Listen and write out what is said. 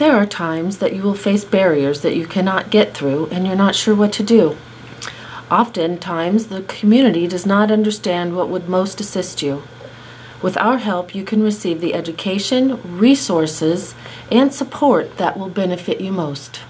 There are times that you will face barriers that you cannot get through and you're not sure what to do. Oftentimes, the community does not understand what would most assist you. With our help, you can receive the education, resources, and support that will benefit you most.